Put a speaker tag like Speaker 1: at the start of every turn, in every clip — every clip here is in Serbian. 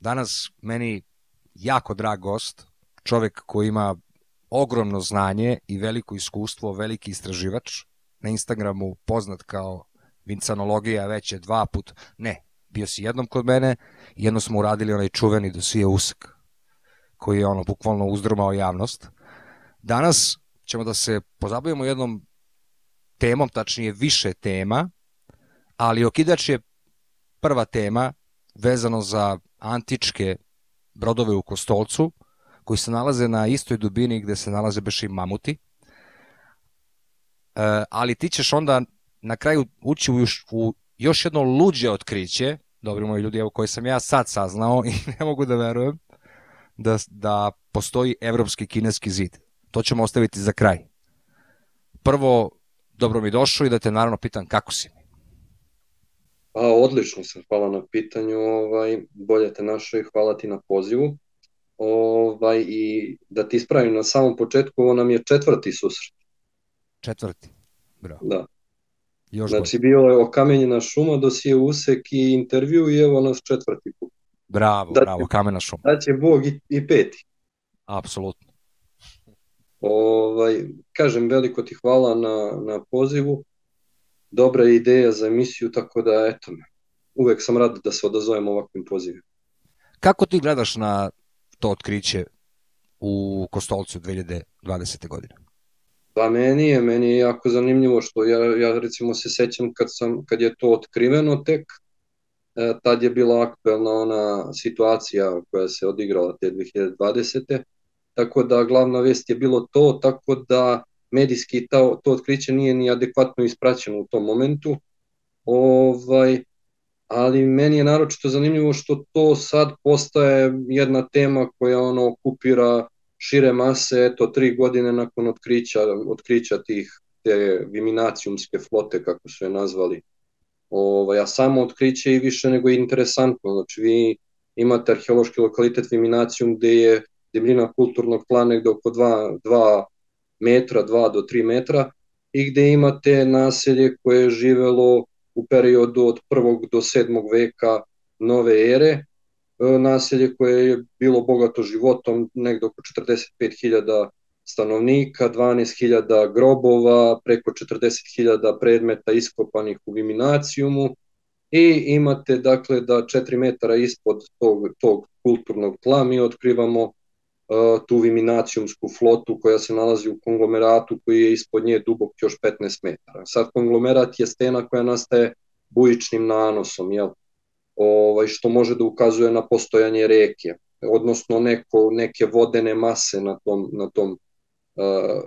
Speaker 1: danas meni jako drag gost, čovek koji ima ogromno znanje i veliko iskustvo, veliki istraživač, na Instagramu poznat kao Vincanologija, već je dva put, ne, bio si jednom kod mene jedno smo uradili onaj čuveni dosije usak, koji je ono bukvalno uzdrmao javnost. Danas ćemo da se pozabavimo jednom temom, tačnije više tema, ali okidač je prva tema vezano za antičke brodove u Kostolcu, koji se nalaze na istoj dubini gde se nalaze beš i mamuti. E, ali ti ćeš onda na kraju ući u još, u još jedno luđe otkriće, dobri moji ljudi, evo koje sam ja sad saznao i ne mogu da verujem, da, da postoji evropski kineski zid. To ćemo ostaviti za kraj. Prvo, dobro mi došao i da te naravno pitam kako si.
Speaker 2: Pa, odlično sam, hvala na pitanju, ovaj, bolje te našao i hvala ti na pozivu. Ovaj, I da ti ispravim na samom početku, ovo nam je četvrti susret.
Speaker 1: Četvrti, bravo.
Speaker 2: Da. Još znači, bolje. bio je okamenjena šuma, dosije usek i intervju i evo nas četvrti put.
Speaker 1: Bravo, da bravo, kamena šuma.
Speaker 2: Da će Bog i, i peti.
Speaker 1: Apsolutno.
Speaker 2: Ovaj, kažem, veliko ti hvala na, na pozivu. Dobra ideja za emisiju, tako da, eto me, uvek sam rad da se odazovem ovakvim pozivima.
Speaker 1: Kako ti gledaš na to otkriće u Kostolcu 2020. godine?
Speaker 2: Pa meni je, meni je jako zanimljivo što ja, ja recimo se sećam kad, sam, kad je to otkriveno tek, e, tad je bila aktuelna ona situacija koja se odigrala te 2020. Tako da glavna vest je bilo to, tako da medijski to, to otkriće nije ni adekvatno ispraćeno u tom momentu. Ovaj, ali meni je naročito zanimljivo što to sad postaje jedna tema koja ono okupira šire mase, eto, tri godine nakon otkrića, otkrića tih te viminacijumske flote, kako su je nazvali. Ovaj, a samo otkriće i više nego interesantno. Znači, vi imate arheološki lokalitet Viminacijum gde je debljina kulturnog tla negde oko 2, 2 metra, 2 do 3 metra i gde imate naselje koje je živelo u periodu od 1. do 7. veka nove ere, e, naselje koje je bilo bogato životom, negde oko 45.000 stanovnika, 12.000 grobova, preko 40.000 predmeta iskopanih u Viminacijumu i imate dakle da 4 metara ispod tog, tog kulturnog tla mi otkrivamo tu viminacijumsku flotu koja se nalazi u konglomeratu koji je ispod nje dubok još 15 metara. Sad konglomerat je stena koja nastaje bujičnim nanosom, jel? Ovaj, što može da ukazuje na postojanje reke, odnosno neko, neke vodene mase na tom, na tom uh,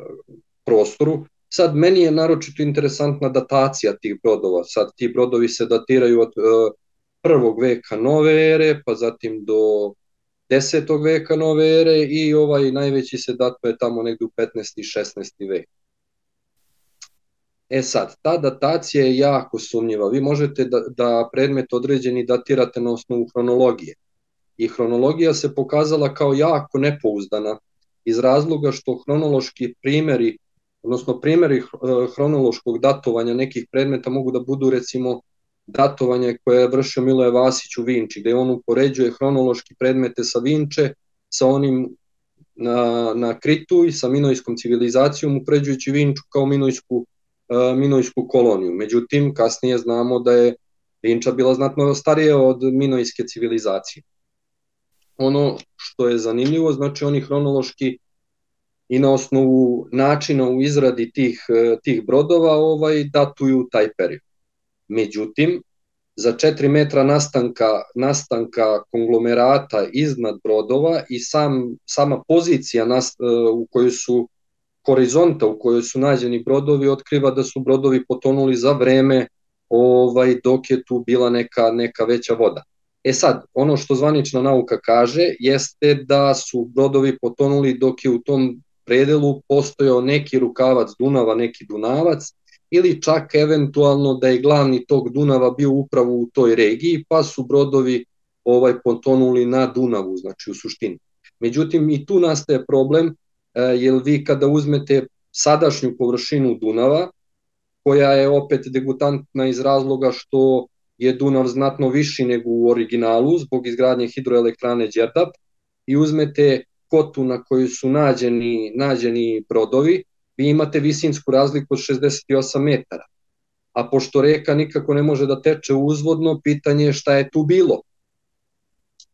Speaker 2: prostoru. Sad, meni je naročito interesantna datacija tih brodova. Sad, ti brodovi se datiraju od uh, prvog veka nove ere, pa zatim do 10. veka nove ere i ovaj najveći se datuje tamo negde u 15. i 16. vek. E sad, ta datacija je jako sumnjiva. Vi možete da, da predmet određeni datirate na osnovu hronologije. I hronologija se pokazala kao jako nepouzdana iz razloga što hronološki primeri, odnosno primeri hronološkog datovanja nekih predmeta mogu da budu recimo datovanje koje je vršio Miloje Vasić u Vinči, gde on upoređuje hronološki predmete sa Vinče sa onim na, na Kritu i sa minojskom civilizacijom, upređujući Vinču kao minojsku, uh, minojsku koloniju. Međutim, kasnije znamo da je Vinča bila znatno starija od minojske civilizacije. Ono što je zanimljivo, znači oni hronološki i na osnovu načina u izradi tih, tih brodova ovaj datuju taj period. Međutim, za 4 metra nastanka, nastanka konglomerata iznad brodova i sam, sama pozicija nas, e, u kojoj su horizonta u kojoj su nađeni brodovi otkriva da su brodovi potonuli za vreme ovaj dok je tu bila neka neka veća voda. E sad, ono što zvanična nauka kaže jeste da su brodovi potonuli dok je u tom predelu postojao neki rukavac Dunava, neki Dunavac ili čak eventualno da je glavni tok Dunava bio upravo u toj regiji, pa su brodovi ovaj potonuli na Dunavu, znači u suštini. Međutim, i tu nastaje problem, e, jer vi kada uzmete sadašnju površinu Dunava, koja je opet degutantna iz razloga što je Dunav znatno viši nego u originalu zbog izgradnje hidroelektrane Đerdap i uzmete kotu na kojoj su nađeni, nađeni brodovi, vi imate visinsku razliku od 68 metara. A pošto reka nikako ne može da teče uzvodno, pitanje je šta je tu bilo.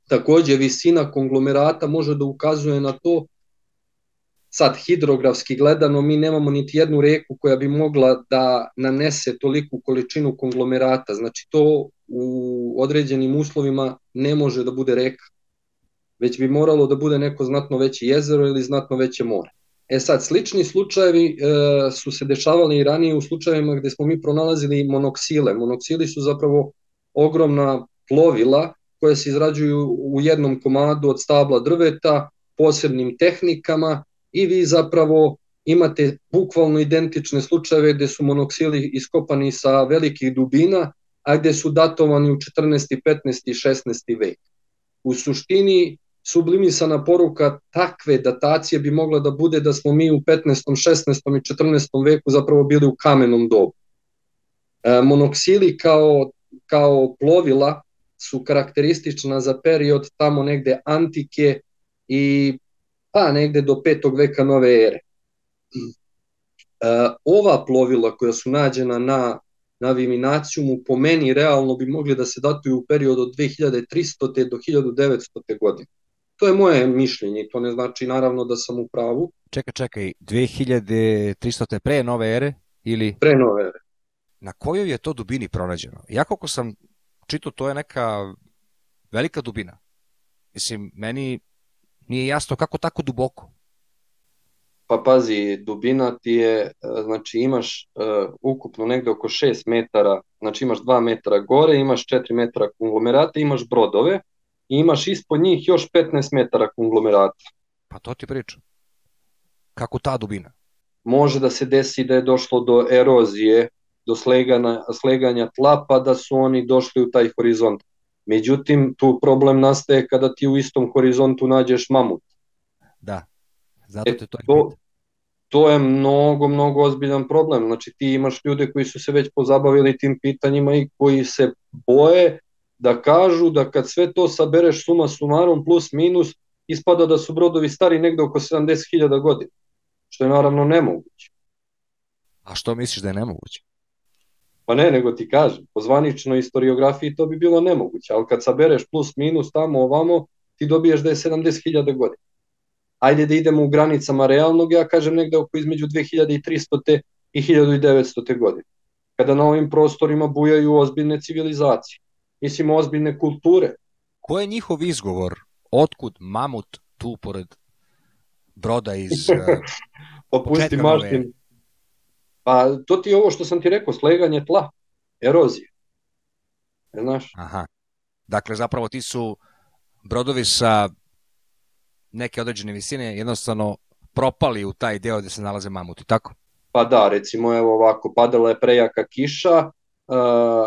Speaker 2: Takođe, visina konglomerata može da ukazuje na to sad hidrografski gledano mi nemamo niti jednu reku koja bi mogla da nanese toliku količinu konglomerata, znači to u određenim uslovima ne može da bude reka, već bi moralo da bude neko znatno veće jezero ili znatno veće more. E sad, slični slučajevi e, su se dešavali i ranije u slučajevima gde smo mi pronalazili monoksile. Monoksili su zapravo ogromna plovila koje se izrađuju u jednom komadu od stabla drveta, posebnim tehnikama i vi zapravo imate bukvalno identične slučajeve gde su monoksili iskopani sa velikih dubina, a gde su datovani u 14. 15. i 16. vek. U suštini, sublimisana poruka takve datacije bi mogla da bude da smo mi u 15., 16. i 14. veku zapravo bili u kamenom dobu. E, monoksili kao, kao plovila su karakteristična za period tamo negde antike i pa negde do 5. veka nove ere. E, ova plovila koja su nađena na na Viminacijumu po meni realno bi mogli da se datuju u periodu od 2300. do 1900. godine. To je moje mišljenje i to ne znači naravno da sam u pravu.
Speaker 1: Čekaj, čekaj, 2300. pre nove ere ili?
Speaker 2: Pre nove ere.
Speaker 1: Na kojoj je to dubini pronađeno? Ja koliko sam čito, to je neka velika dubina. Mislim, meni nije jasno kako tako duboko.
Speaker 2: Pa pazi, dubina ti je, e, znači imaš uh, ukupno negde oko 6 metara, znači imaš 2 metara gore, imaš 4 metara konglomerata, imaš brodove i imaš ispod njih još 15 metara konglomerata.
Speaker 1: Pa to ti pričam. Kako ta dubina?
Speaker 2: Može da se desi da je došlo do erozije, do slegana, sleganja tla, pa da su oni došli u taj horizont. Međutim, tu problem nastaje kada ti u istom horizontu nađeš mamut.
Speaker 1: Da, zato
Speaker 2: E,
Speaker 1: te to,
Speaker 2: to, to je mnogo, mnogo ozbiljan problem. Znači ti imaš ljude koji su se već pozabavili tim pitanjima i koji se boje da kažu da kad sve to sabereš suma sumarom plus minus, ispada da su brodovi stari negde oko 70.000 godina, što je naravno nemoguće.
Speaker 1: A što misliš da je nemoguće?
Speaker 2: Pa ne, nego ti kažem, po zvaničnoj istoriografiji to bi bilo nemoguće, ali kad sabereš plus minus tamo ovamo, ti dobiješ da je 70.000 godina. Ajde da idemo u granicama realnog, ja kažem negde oko između 2300. i 1900. godine, kada na ovim prostorima bujaju ozbiljne civilizacije, mislim ozbiljne kulture.
Speaker 1: Ko je njihov izgovor? Otkud mamut tu pored broda iz... uh,
Speaker 2: Opusti maštin. Pa to ti je ovo što sam ti rekao, sleganje tla, erozija. E, znaš,
Speaker 1: Aha. Dakle, zapravo ti su brodovi sa neke određene visine jednostavno propali u taj deo gde se nalaze mamuti, tako?
Speaker 2: pa da, recimo evo ovako, padala je prejaka kiša, uh,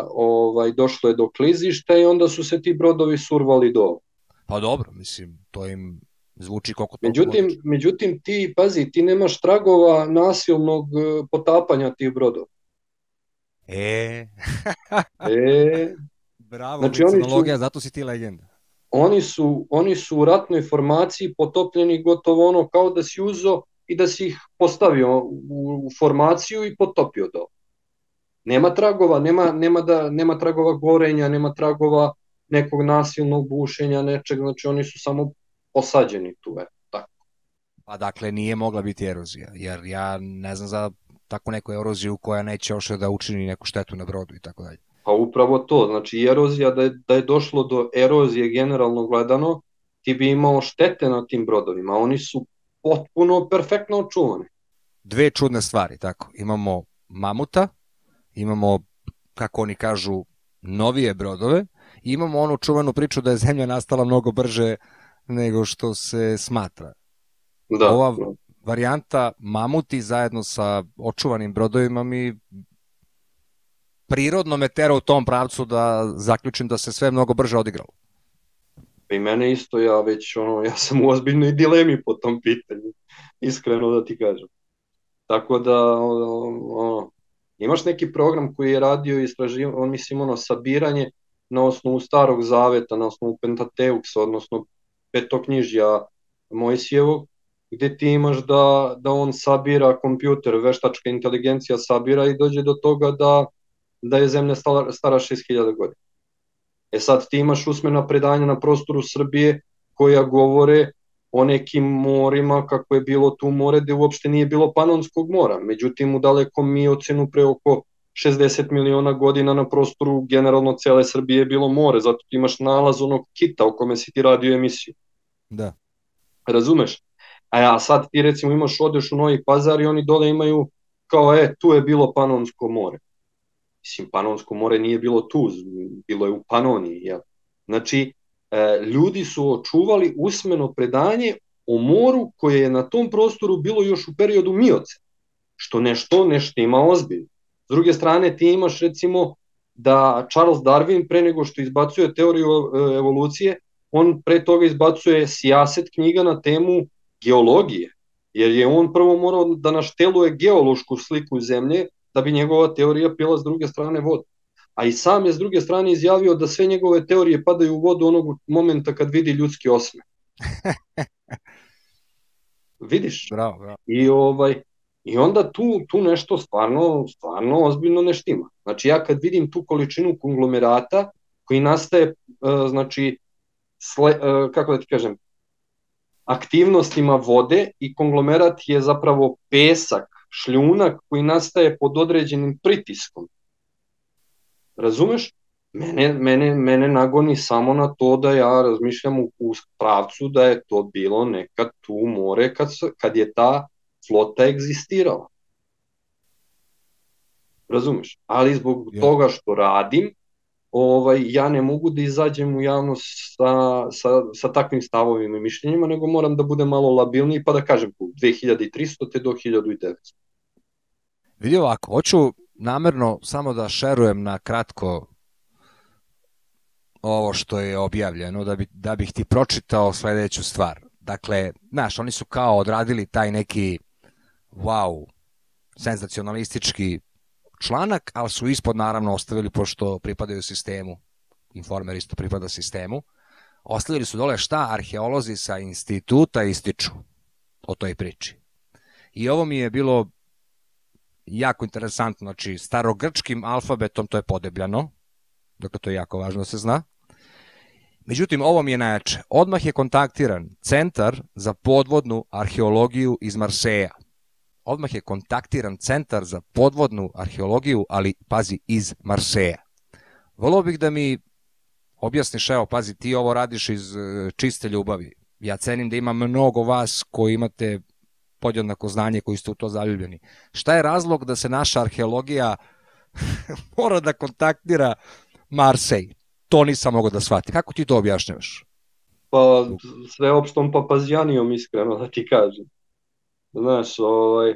Speaker 2: ovaj, došlo je do klizišta i onda su se ti brodovi survali do.
Speaker 1: Pa dobro, mislim, to im zvuči koliko to
Speaker 2: Međutim, međutim ti, pazi, ti nemaš tragova nasilnog uh, potapanja tih brodova.
Speaker 1: E,
Speaker 2: E,
Speaker 1: bravo,
Speaker 2: Znači,
Speaker 1: znači,
Speaker 2: oni su-
Speaker 1: zato si ti legenda.
Speaker 2: oni su, oni su u ratnoj formaciji potopljeni gotovo ono kao da si uzo i da si ih postavio u, u formaciju i potopio do. Nema tragova, nema, nema, da, nema tragova gorenja, nema tragova nekog nasilnog bušenja, nečeg, znači oni su samo posađeni tu, eto, tako.
Speaker 1: Pa dakle, nije mogla biti erozija, jer ja ne znam za tako neku eroziju koja neće još da učini neku štetu na brodu i tako dalje.
Speaker 2: Pa upravo to, znači erozija, da je, da je došlo do erozije generalno gledano, ti bi imao štete na tim brodovima, oni su potpuno perfektno očuvani.
Speaker 1: Dve čudne stvari, tako. Imamo mamuta, imamo, kako oni kažu, novije brodove, i imamo onu čuvenu priču da je zemlja nastala mnogo brže nego što se smatra.
Speaker 2: Da,
Speaker 1: Ova-. Varijanta mamuti zajedno sa očuvanim brodovima mi prirodno me tera u tom pravcu da zaključim da se sve mnogo brže odigralo.
Speaker 2: I mene isto, ja već, ono, ja sam u ozbiljnoj dilemi po tom pitanju, iskreno da ti kažem. Tako da, ono, Imaš neki program koji je radio istraživanje, on mislim ono sabiranje na osnovu starog zaveta, na osnovu Pentateuksa, odnosno petoknjižja Mojsijevog, gde ti imaš da, da on sabira kompjuter, veštačka inteligencija sabira i dođe do toga da, da je zemlja stara, stara 6000 godina. E sad ti imaš usmena predanja na prostoru Srbije koja govore o nekim morima kako je bilo tu more gde uopšte nije bilo Panonskog mora. Međutim, u dalekom mi ocenu pre oko 60 miliona godina na prostoru generalno cele Srbije je bilo more, zato ti imaš nalaz onog kita o kome si ti radio emisiju.
Speaker 1: Da.
Speaker 2: Razumeš? A ja sad ti recimo imaš, odeš u Novi Pazar i oni dole imaju kao, e, tu je bilo Panonsko more. Mislim, Panonsko more nije bilo tu, bilo je u Panoniji, jel? Znači, ljudi su očuvali usmeno predanje o moru koje je na tom prostoru bilo još u periodu Mioce, što nešto nešto ima ozbiljno. S druge strane, ti imaš recimo da Charles Darwin pre nego što izbacuje teoriju e, evolucije, on pre toga izbacuje sijaset knjiga na temu geologije, jer je on prvo morao da našteluje geološku sliku zemlje da bi njegova teorija pila s druge strane vodu. A i sam je s druge strane izjavio da sve njegove teorije padaju u vodu onog momenta kad vidi ljudski osme. Vidiš?
Speaker 1: Bravo, bravo.
Speaker 2: I ovaj I onda tu, tu nešto stvarno, stvarno ozbiljno ne štima. Znači ja kad vidim tu količinu konglomerata koji nastaje, e, znači, sle, e, kako da ti kažem, aktivnostima vode i konglomerat je zapravo pesak, šljunak koji nastaje pod određenim pritiskom. Razumeš? Mene, mene, mene nagoni samo na to da ja razmišljam u, u pravcu da je to bilo nekad tu more kad, kad je ta flota egzistirala. Razumeš? Ali zbog ja. toga što radim, ovaj, ja ne mogu da izađem u javnost sa, sa, sa takvim stavovima i mišljenjima, nego moram da budem malo labilniji pa da kažem 2300 te do 1900.
Speaker 1: Vidi ovako, hoću namerno samo da šerujem na kratko ovo što je objavljeno, da, bi, da bih ti pročitao sledeću stvar. Dakle, znaš, oni su kao odradili taj neki wow, senzacionalistički članak, ali su ispod naravno ostavili, pošto pripadaju sistemu, informer isto pripada sistemu, ostavili su dole šta arheolozi sa instituta ističu o toj priči. I ovo mi je bilo jako interesantno, znači starogrčkim alfabetom to je podebljano, dakle to je jako važno da se zna. Međutim, ovo mi je najjače. Odmah je kontaktiran Centar za podvodnu arheologiju iz Marseja odmah je kontaktiran centar za podvodnu arheologiju, ali pazi, iz Marseja. Volio bih da mi objasniš, evo, pazi, ti ovo radiš iz e, čiste ljubavi. Ja cenim da ima mnogo vas koji imate podjednako znanje, koji ste u to zaljubljeni. Šta je razlog da se naša arheologija mora da kontaktira Marsej? To nisam mogao da shvatim. Kako ti to objašnjavaš?
Speaker 2: Pa sve opštom papazijanijom, iskreno da ti kažem. Znaš, ovaj,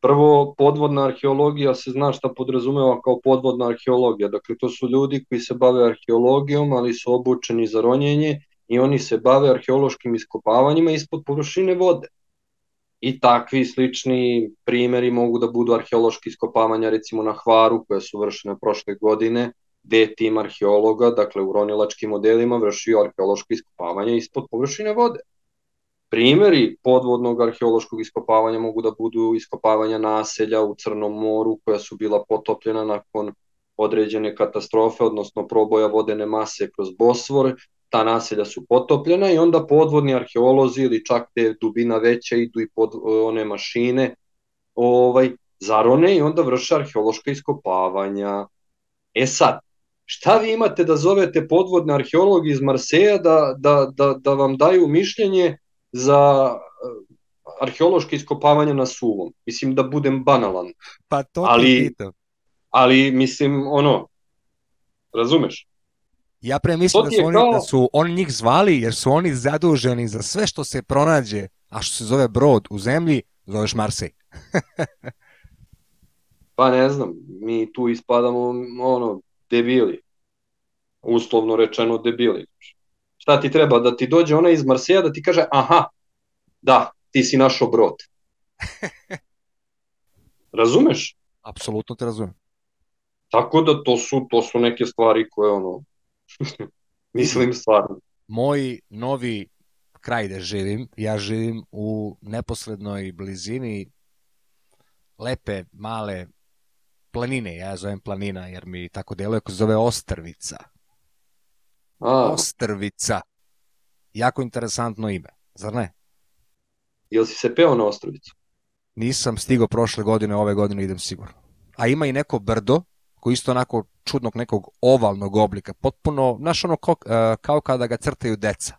Speaker 2: prvo podvodna arheologija se zna šta podrazumeva kao podvodna arheologija. Dakle, to su ljudi koji se bave arheologijom, ali su obučeni za ronjenje i oni se bave arheološkim iskopavanjima ispod površine vode. I takvi slični primeri mogu da budu arheološki iskopavanja recimo na Hvaru koja su vršene prošle godine, gde je tim arheologa, dakle u ronilačkim modelima, vršio arheološko iskopavanje ispod površine vode. Primeri podvodnog arheološkog iskopavanja mogu da budu iskopavanja naselja u Crnom moru koja su bila potopljena nakon određene katastrofe, odnosno proboja vodene mase kroz Bosfor, ta naselja su potopljena i onda podvodni arheolozi ili čak te dubina veća idu i pod one mašine ovaj, zarone i onda vrše arheološka iskopavanja. E sad, šta vi imate da zovete podvodne arheologi iz Marseja da, da, da, da vam daju mišljenje za eh, arheološke iskopavanja na suvom. Mislim da budem banalan.
Speaker 1: Pa to ali,
Speaker 2: ali mislim ono, razumeš?
Speaker 1: Ja pre mislim da su, oni, kao... da su oni njih zvali jer su oni zaduženi za sve što se pronađe, a što se zove brod u zemlji, zoveš Marsej.
Speaker 2: pa ne znam, mi tu ispadamo ono, debili. Uslovno rečeno debili. Šta ti treba? Da ti dođe ona iz Marseja da ti kaže aha, da, ti si našo brod. Razumeš?
Speaker 1: Apsolutno te razumem.
Speaker 2: Tako da to su, to su neke stvari koje ono, mislim stvarno.
Speaker 1: Moj novi kraj gde živim, ja živim u neposrednoj blizini lepe, male planine, ja zovem planina jer mi tako deluje, ko zove Ostrvica.
Speaker 2: A,
Speaker 1: Ostrvica. Jako interesantno ime, zar ne?
Speaker 2: jel si se peo na Ostrovicu?
Speaker 1: Nisam stigao prošle godine, ove godine idem sigurno. A ima i neko brdo, koji isto onako čudnog nekog ovalnog oblika, potpuno, znaš ono kao, e, kao kada ga crtaju deca.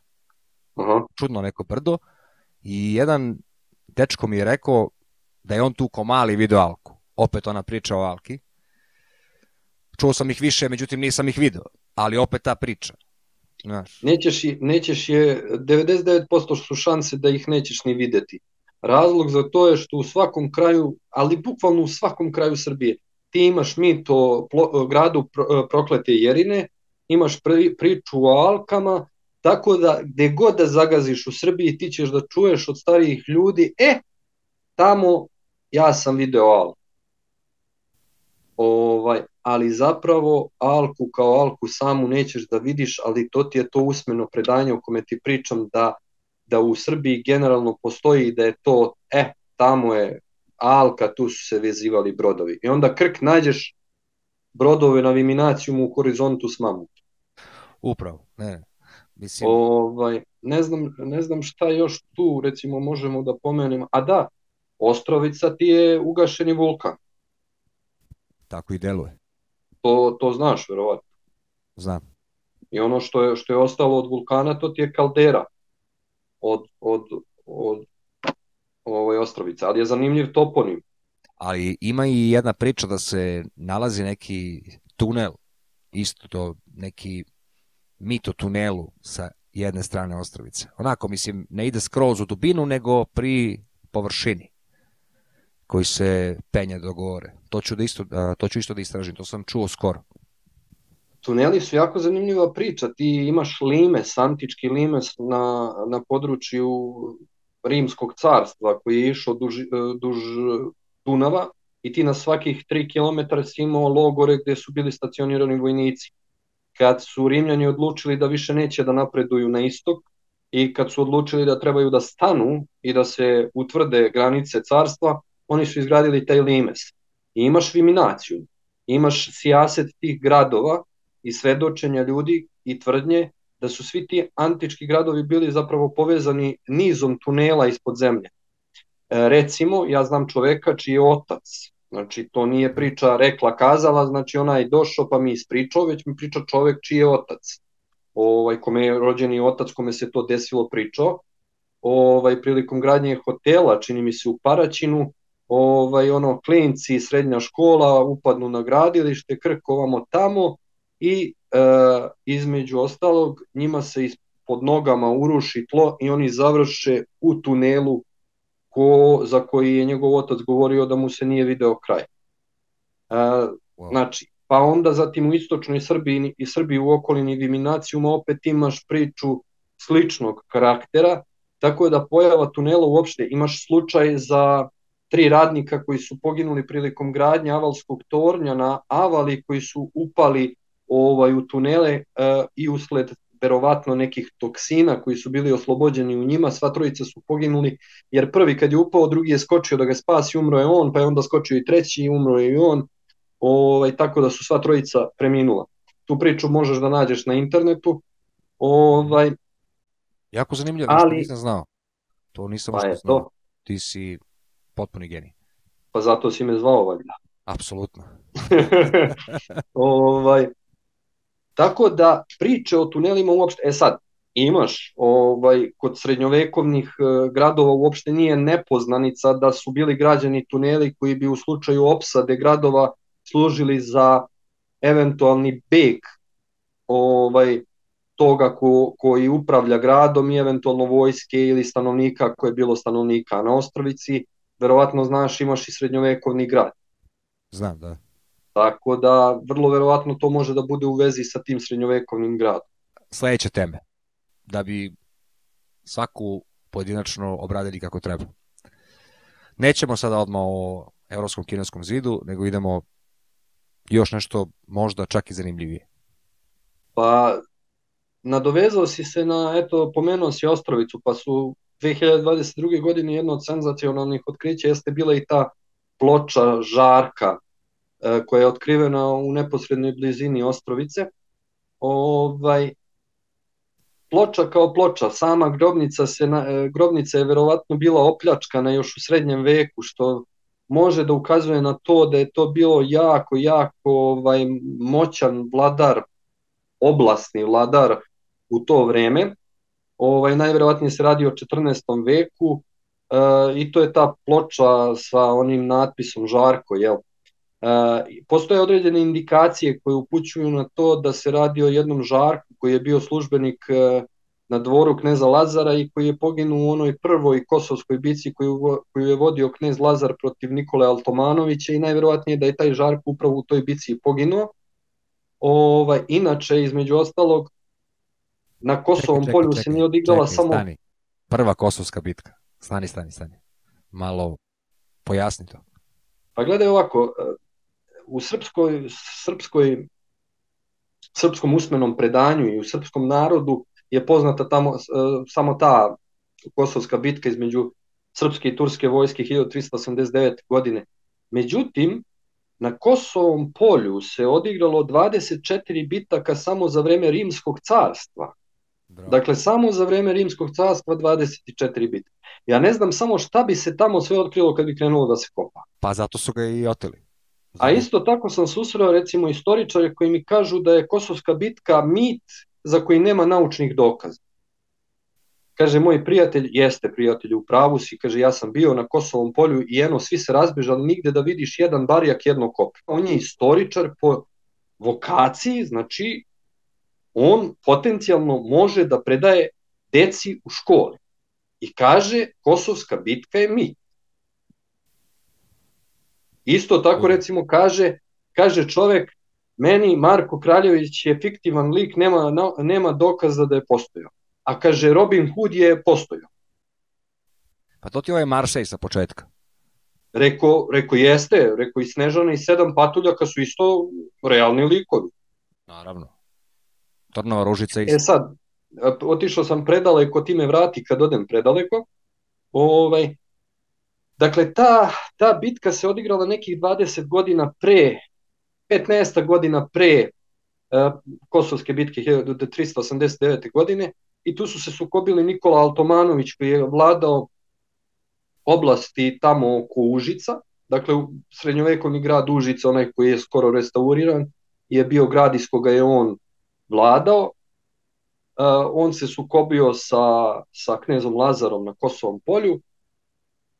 Speaker 2: Aha.
Speaker 1: Čudno neko brdo. I jedan dečko mi je rekao da je on tu ko mali video Alku. Opet ona priča o Alki. Čuo sam ih više, međutim nisam ih video. Ali opet ta priča. Znaš,
Speaker 2: Nećeš, nećeš je, 99% su šanse da ih nećeš ni videti. Razlog za to je što u svakom kraju, ali bukvalno u svakom kraju Srbije, ti imaš mito plo, gradu pro, proklete Jerine, imaš pri, priču o Alkama, tako da gde god da zagaziš u Srbiji ti ćeš da čuješ od starijih ljudi, e, tamo ja sam video Alku. Ovaj, ali zapravo Alku kao Alku samu nećeš da vidiš, ali to ti je to usmeno predanje o kome ti pričam da, da u Srbiji generalno postoji da je to, e, tamo je Alka, tu su se vezivali brodovi. I onda krk nađeš brodove na Viminacijumu u horizontu s mamutom.
Speaker 1: upravo. Ne, mislim,
Speaker 2: Ovaj, ne, znam, ne znam šta još tu recimo možemo da pomenemo. A da, Ostrovica ti je ugašeni vulkan.
Speaker 1: tako i deluje.
Speaker 2: To, to znaš, verovatno.
Speaker 1: Znam.
Speaker 2: I ono što je, što je ostalo od vulkana, to ti je kaldera od, od, od ovaj Ostrovica. Ali je zanimljiv toponim.
Speaker 1: Ali ima i jedna priča da se nalazi neki tunel, isto to, neki mit o tunelu sa jedne strane Ostrovice. Onako, mislim, ne ide skroz u dubinu, nego pri površini koji se penje do gore. To ću, da isto, to ću isto da istražim, to sam čuo skoro.
Speaker 2: Tuneli su jako zanimljiva priča. Ti imaš limes, antički limes na, na području Rimskog carstva koji je išao duž, duž Dunava i ti na svakih 3 km si imao logore gde su bili stacionirani vojnici. Kad su Rimljani odlučili da više neće da napreduju na istok i kad su odlučili da trebaju da stanu i da se utvrde granice carstva, oni su izgradili taj limes. I imaš viminaciju, imaš sijaset tih gradova i svedočenja ljudi i tvrdnje da su svi ti antički gradovi bili zapravo povezani nizom tunela ispod zemlje. E, recimo, ja znam čoveka čiji je otac, znači to nije priča rekla kazala, znači ona je došao pa mi ispričao, već mi priča čovek čiji je otac, ovaj, kome je rođeni otac, kome se to desilo pričao, ovaj, prilikom gradnje hotela, čini mi se u Paraćinu, ovaj, ono, klinci, srednja škola upadnu na gradilište, krk ovamo tamo, i između ostalog njima se pod nogama uruši tlo i oni završe u tunelu ko, za koji je njegov otac govorio da mu se nije video kraj. E, wow. Znači, pa onda zatim u istočnoj Srbiji i Srbiji u okolini Viminacijuma opet imaš priču sličnog karaktera, tako da pojava tunela uopšte imaš slučaj za tri radnika koji su poginuli prilikom gradnje avalskog tornja na avali koji su upali ovaj u tunele uh, i usled verovatno nekih toksina koji su bili oslobođeni u njima, sva trojica su poginuli, jer prvi kad je upao, drugi je skočio da ga spasi, umro je on, pa je onda skočio i treći i umro je i on, ovaj, tako da su sva trojica preminula. Tu priču možeš da nađeš na internetu. Ovaj,
Speaker 1: jako zanimljivo, ali, nisam znao. To nisam
Speaker 2: pa je
Speaker 1: znao.
Speaker 2: To.
Speaker 1: Ti si potpuni genij.
Speaker 2: Pa zato si me zvao valjda.
Speaker 1: Apsolutno.
Speaker 2: ovaj, Tako da priče o tunelima uopšte, e sad, imaš ovaj kod srednjovekovnih e, gradova uopšte nije nepoznanica da su bili građani tuneli koji bi u slučaju opsade gradova služili za eventualni beg ovaj toga ko, koji upravlja gradom i eventualno vojske ili stanovnika koje je bilo stanovnika na Ostrovici. Verovatno znaš imaš i srednjovekovni grad.
Speaker 1: Znam, da.
Speaker 2: Tako da vrlo verovatno to može da bude u vezi sa tim srednjovekovnim gradom.
Speaker 1: Sledeće teme, da bi svaku pojedinačno obradili kako treba. Nećemo sada odmah o Evropskom kineskom zidu, nego idemo još nešto možda čak i zanimljivije?
Speaker 2: Pa, nadovezao si se na, eto, pomenuo si Ostrovicu, pa su 2022. godine jedno od senzacionalnih otkrića jeste bila i ta ploča Žarka, koja je otkrivena u neposrednoj blizini Ostrovice. Ovaj, ploča kao ploča, sama grobnica, se, e, grobnica je verovatno bila opljačkana još u srednjem veku, što može da ukazuje na to da je to bilo jako, jako ovaj, moćan vladar, oblasni vladar u to vreme. Ovaj, najverovatnije se radi o 14. veku e, i to je ta ploča sa onim natpisom Žarko, jel? Postoje određene indikacije koje upućuju na to da se radi o jednom Žarku koji je bio službenik e, na dvoru kneza Lazara i koji je poginuo u onoj prvoj kosovskoj bici koju, koju je vodio knez Lazar protiv Nikole Altomanovića i najverovatnije da je taj Žarko upravo u toj bici poginuo. Ovaj, inače, između ostalog, na Kosovom čekaj, polju čekaj, se nije odigrala čekaj, samo...
Speaker 1: Stani. Prva kosovska bitka. Stani, stani, stani. Malo pojasni to.
Speaker 2: Pa gledaj ovako, u srpskoj, srpskoj, srpskom usmenom predanju i u srpskom narodu je poznata tamo, samo ta kosovska bitka između srpske i turske vojske 1389. godine. Međutim, na Kosovom polju se odigralo 24 bitaka samo za vreme Rimskog carstva. Bravo. Dakle, samo za vreme Rimskog carstva 24 bitke. Ja ne znam samo šta bi se tamo sve otkrilo kad bi krenulo da se kopa.
Speaker 1: Pa zato su ga i oteli.
Speaker 2: A isto tako sam susreo recimo istoričare koji mi kažu da je Kosovska bitka mit za koji nema naučnih dokaza. Kaže, moj prijatelj, jeste prijatelj u pravu si, kaže, ja sam bio na Kosovom polju i eno, svi se razbežali, nigde da vidiš jedan barijak, jedno kop. On je istoričar po vokaciji, znači on potencijalno može da predaje deci u školi. I kaže, Kosovska bitka je mit. Isto tako recimo kaže, kaže čovek, meni Marko Kraljević je fiktivan lik, nema, nema dokaza da je postojao. A kaže, Robin Hood je postojao.
Speaker 1: Pa to ti ovaj Marsej sa početka.
Speaker 2: Reko, reko jeste, reko i Snežana i sedam patuljaka su isto realni likovi.
Speaker 1: Naravno. Tornova ružica isto.
Speaker 2: E sad, otišao sam predaleko, ti me vrati kad odem predaleko. Ovaj, dakle, ta, ta bitka se odigrala nekih 20 godina pre, 15 godina pre uh, Kosovske bitke 1389. godine i tu su se sukobili Nikola Altomanović koji je vladao oblasti tamo oko Užica, dakle srednjovekovni grad Užica, onaj koji je skoro restauriran, je bio grad iz koga je on vladao. Uh, on se sukobio sa, sa knezom Lazarom na Kosovom polju.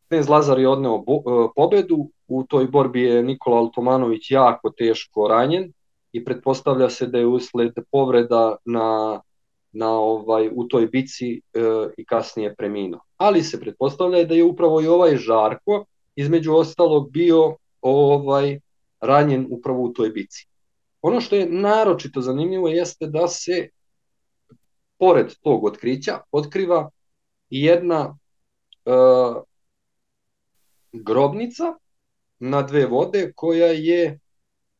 Speaker 2: Knez Lazar je odneo uh, pobedu, u toj borbi je Nikola Altomanović jako teško ranjen i pretpostavlja se da je usled povreda na, na ovaj u toj bici uh, i kasnije preminuo. Ali se pretpostavlja da je upravo i ovaj Žarko između ostalog bio ovaj ranjen upravo u toj bici. Ono što je naročito zanimljivo jeste da se pored tog otkrića otkriva i jedna e, grobnica na dve vode koja je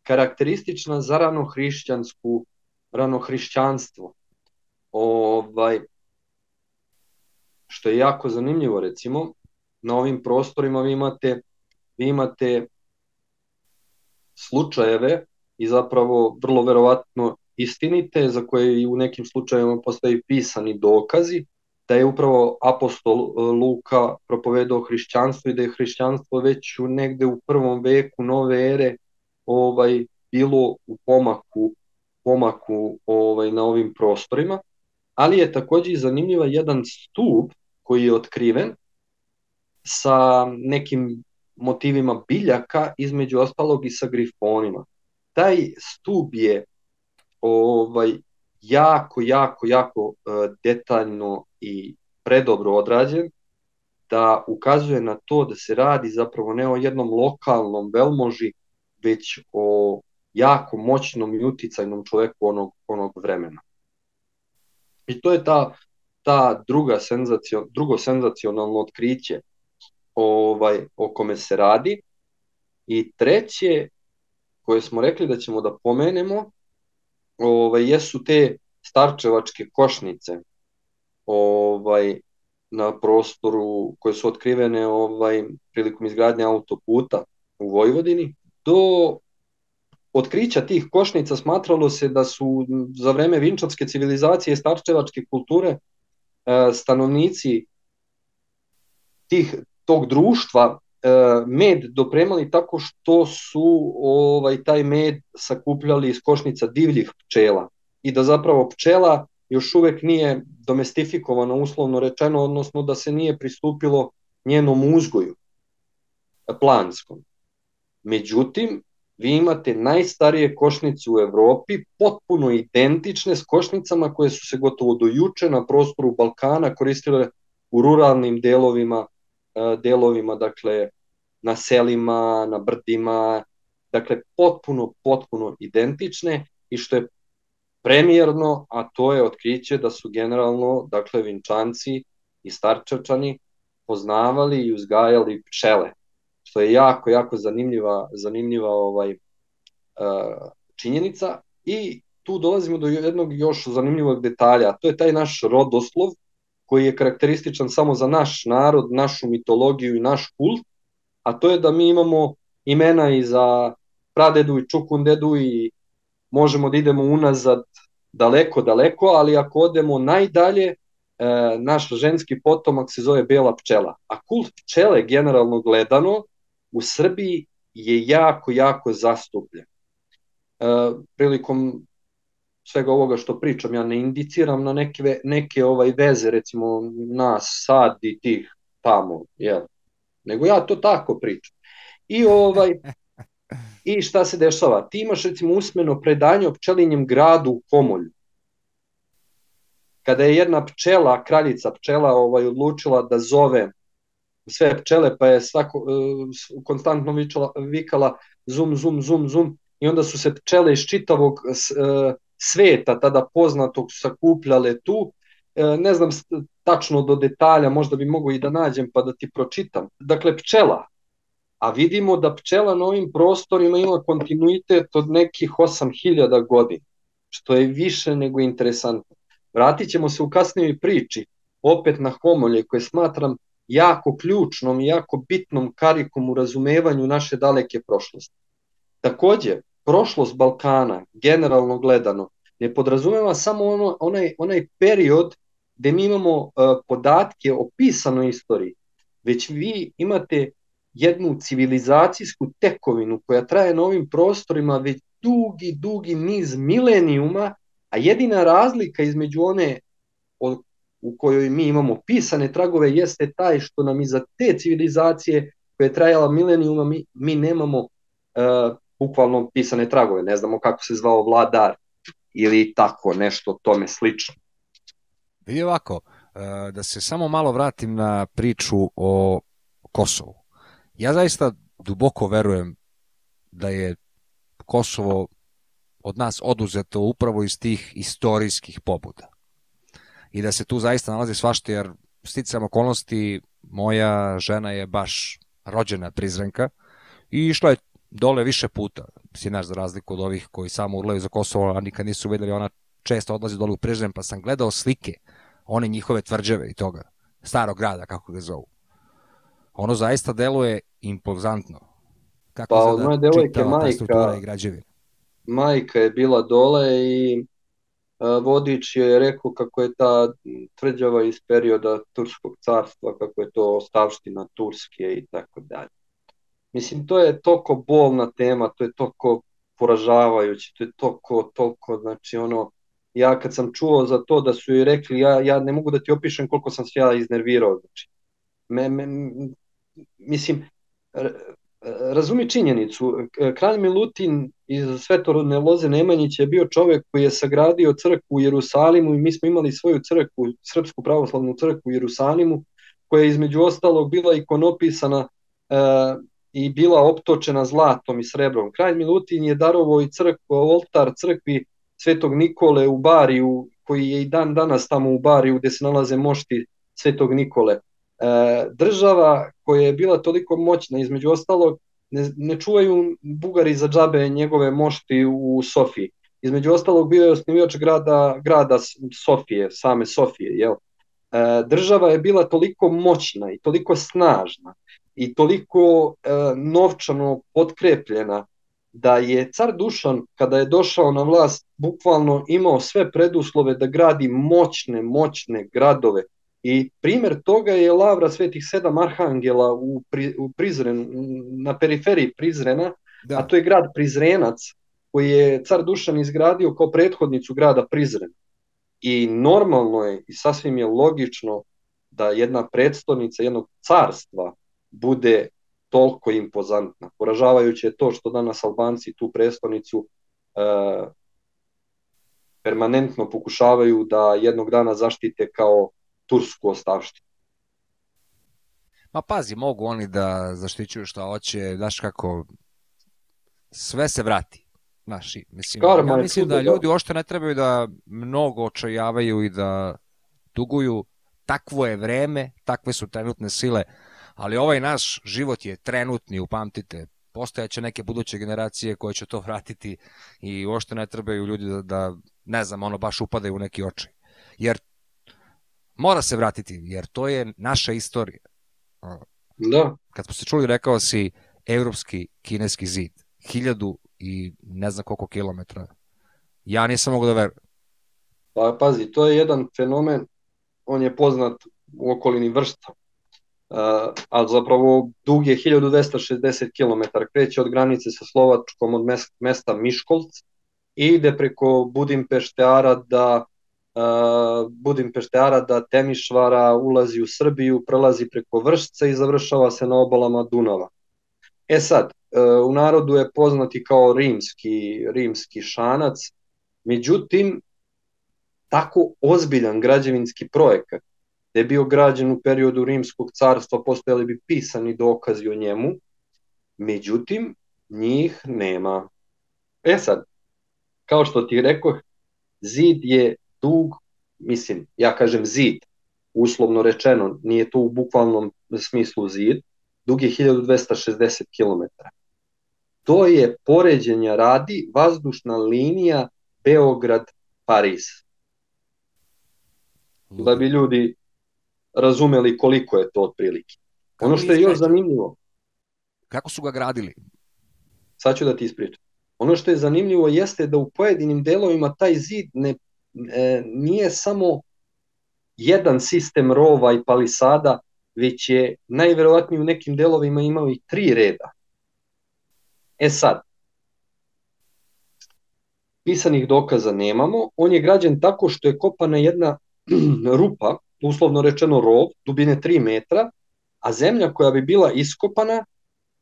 Speaker 2: karakteristična za ranohrišćansku ranohrišćanstvo. Ovaj, što je jako zanimljivo recimo, na ovim prostorima vi imate, vi imate slučajeve i zapravo vrlo verovatno istinite, za koje i u nekim slučajevima postoji pisani dokazi, da je upravo apostol e, Luka propovedao hrišćanstvo i da je hrišćanstvo već u negde u prvom veku nove ere ovaj bilo u pomaku pomaku ovaj na ovim prostorima, ali je takođe i zanimljiva jedan stup koji je otkriven sa nekim motivima biljaka, između ostalog i sa grifonima. Taj stup je ovaj jako, jako, jako uh, detaljno i predobro odrađen, da ukazuje na to da se radi zapravo ne o jednom lokalnom velmoži, već o jako moćnom i uticajnom čoveku onog, onog vremena. I to je ta, ta druga senzacio, drugo senzacionalno otkriće ovaj, o kome se radi. I treće koje smo rekli da ćemo da pomenemo ovaj, jesu te starčevačke košnice ovaj, na prostoru koje su otkrivene ovaj, prilikom izgradnje autoputa u Vojvodini. Do otkrića tih košnica smatralo se da su za vreme vinčanske civilizacije i starčevačke kulture e, stanovnici tih tog društva e, med dopremali tako što su ovaj taj med sakupljali iz košnica divljih pčela i da zapravo pčela još uvek nije domestifikovana uslovno rečeno, odnosno da se nije pristupilo njenom uzgoju planskom. Međutim, vi imate najstarije košnice u Evropi, potpuno identične s košnicama koje su se gotovo do juče na prostoru Balkana koristile u ruralnim delovima, e, delovima dakle, na selima, na brdima, dakle potpuno, potpuno identične i što je premijerno, a to je otkriće da su generalno, dakle, vinčanci i starčačani poznavali i uzgajali pčele, što je jako, jako zanimljiva, zanimljiva ovaj, uh, činjenica. I tu dolazimo do jednog još zanimljivog detalja, to je taj naš rodoslov koji je karakterističan samo za naš narod, našu mitologiju i naš kult, a to je da mi imamo imena i za pradedu i čukundedu i možemo da idemo unazad daleko, daleko, ali ako odemo najdalje, e, naš ženski potomak se zove bela pčela. A kult pčele, generalno gledano, u Srbiji je jako, jako zastupljen. E, prilikom svega ovoga što pričam, ja ne indiciram na neke, neke ovaj veze, recimo nas, sad i tih tamo, jel? Nego ja to tako pričam. I ovaj, I šta se dešava? Ti imaš recimo usmeno predanje o pčelinjem gradu u Komolju. Kada je jedna pčela, kraljica pčela, ovaj, odlučila da zove sve pčele, pa je svako, uh, konstantno vičala, vikala zum, zum, zum, zum, i onda su se pčele iz čitavog uh, sveta, tada poznatog, sakupljale tu, uh, ne znam tačno do detalja, možda bi mogo i da nađem pa da ti pročitam. Dakle, pčela, a vidimo da pčela na ovim prostorima ima kontinuitet od nekih 8000 godina, što je više nego interesantno. Vratit ćemo se u kasnijoj priči, opet na homolje koje smatram jako ključnom i jako bitnom karikom u razumevanju naše daleke prošlosti. Takođe, prošlost Balkana, generalno gledano, ne podrazumeva samo ono, onaj, onaj period gde mi imamo uh, podatke o pisanoj istoriji, već vi imate jednu civilizacijsku tekovinu koja traje na ovim prostorima već dugi, dugi niz milenijuma, a jedina razlika između one u kojoj mi imamo pisane tragove jeste taj što nam iza te civilizacije koja je trajala milenijuma mi, mi nemamo uh, bukvalno pisane tragove, ne znamo kako se zvao vladar ili tako nešto tome slično.
Speaker 1: Vidi ovako, da se samo malo vratim na priču o Kosovu. Ja zaista duboko verujem da je Kosovo od nas oduzeto upravo iz tih istorijskih pobuda. I da se tu zaista nalazi svašta, jer sticam okolnosti, moja žena je baš rođena prizrenka i išla je dole više puta. Si naš za razliku od ovih koji samo urlaju za Kosovo, a nikad nisu videli, ona često odlazi dole u Prizren, pa sam gledao slike, one njihove tvrđave i toga, starog grada, kako ga zovu ono zaista deluje impozantno.
Speaker 2: Kako pa, moje devojke majka,
Speaker 1: i građevina.
Speaker 2: majka je bila dole i a, vodič je rekao kako je ta tvrđava iz perioda Turskog carstva, kako je to ostavština Turske i tako dalje. Mislim, to je toliko bolna tema, to je toliko poražavajuće, to je toliko, toliko, znači ono, ja kad sam čuo za to da su joj rekli, ja, ja ne mogu da ti opišem koliko sam se ja iznervirao, znači, me, me, mislim, razumi činjenicu, kralj Milutin iz svetorodne loze Nemanjića je bio čovek koji je sagradio crkvu u Jerusalimu i mi smo imali svoju crkvu, srpsku pravoslavnu crkvu u Jerusalimu, koja je između ostalog bila ikonopisana e, i bila optočena zlatom i srebrom. Kralj Milutin je darovao i crkvu, oltar crkvi Svetog Nikole u Bariju, koji je i dan danas tamo u Bariju gde se nalaze mošti Svetog Nikole. E, država koja je bila toliko moćna, između ostalog, ne, ne čuvaju Bugari za džabe njegove mošti u Sofiji. Između ostalog bio je osnivač grada, grada Sofije, same Sofije, jel? E, država je bila toliko moćna i toliko snažna i toliko e, novčano potkrepljena da je car Dušan kada je došao na vlast bukvalno imao sve preduslove da gradi moćne, moćne gradove. I primer toga je Lavra Svetih sedam arhangela u, pri, u Prizrenu, na periferiji Prizrena, da. a to je grad Prizrenac, koji je car Dušan izgradio kao prethodnicu grada Prizren. I normalno je i sasvim je logično da jedna predstavnica jednog carstva bude toliko impozantna. Poražavajuće je to što danas Albanci tu prestonicu e, permanentno pokušavaju da jednog dana zaštite kao tursku ostavštinu.
Speaker 1: Ma pazi, mogu oni da zaštićuju šta hoće, znaš kako, sve se vrati. Znaš, mislim, Karma ja mislim da, da ljudi uopšte ne trebaju da mnogo očajavaju i da duguju. Takvo je vreme, takve su trenutne sile, ali ovaj naš život je trenutni, upamtite, postojaće neke buduće generacije koje će to vratiti i uopšte ne trebaju ljudi da, da ne znam, ono baš upadaju u neki očaj. Jer mora se vratiti, jer to je naša istorija.
Speaker 2: Da.
Speaker 1: Kad smo se čuli, rekao si evropski kineski zid. Hiljadu i ne znam koliko kilometra. Ja nisam mogu da verujem.
Speaker 2: Pa pazi, to je jedan fenomen, on je poznat u okolini vrsta, uh, ali zapravo dug je 1260 km, kreće od granice sa Slovačkom od mesta Miškolc i ide preko Budimpešte da uh, Budimpešte da Temišvara, ulazi u Srbiju, prelazi preko Vršca i završava se na obalama Dunava. E sad, e, u narodu je poznati kao rimski, rimski šanac, međutim, tako ozbiljan građevinski projekat, da je bio građen u periodu rimskog carstva, postojali bi pisani dokazi o njemu, međutim, njih nema. E sad, kao što ti rekao, zid je dug, mislim, ja kažem zid, uslovno rečeno, nije to u bukvalnom smislu zid, dug je 1260 km. To je poređenja radi vazdušna linija Beograd-Pariz. Da bi ljudi razumeli koliko je to otprilike. Ono što je još zanimljivo.
Speaker 1: Kako su ga gradili?
Speaker 2: Sad ću da ti ispričam. Ono što je zanimljivo jeste da u pojedinim delovima taj zid ne, e, nije samo jedan sistem rova i palisada, već je najverovatnije u nekim delovima imao i tri reda. E sad, pisanih dokaza nemamo, on je građen tako što je kopana jedna rupa, uslovno rečeno rov, dubine 3 metra, a zemlja koja bi bila iskopana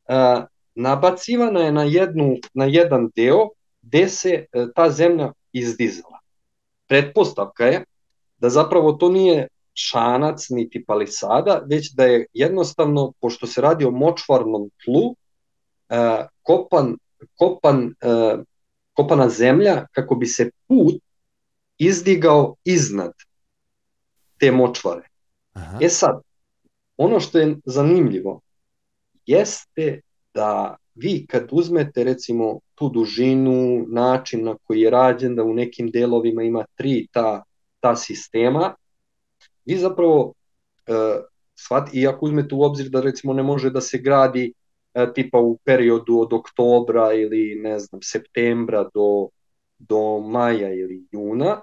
Speaker 2: a, nabacivana je na, jednu, na jedan deo gde se e, ta zemlja izdizala. Pretpostavka je da zapravo to nije šanac niti palisada, već da je jednostavno, pošto se radi o močvarnom tlu, e, kopan, kopan, e, kopana zemlja kako bi se put izdigao iznad te močvare. Aha. E sad, ono što je zanimljivo jeste da vi kad uzmete recimo tu dužinu, način na koji je rađen, da u nekim delovima ima tri ta, ta sistema, vi zapravo e, shvat, i ako uzmete u obzir da recimo ne može da se gradi e, tipa u periodu od oktobra ili ne znam septembra do, do maja ili juna,